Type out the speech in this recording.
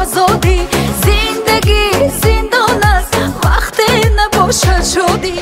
озодӣ зиндагӣ зиндон аст. Вақте набошад шодӣ